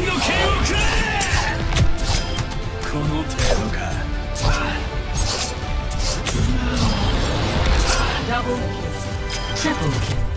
の剣をくれこの程度か。ダブルキルトプルキ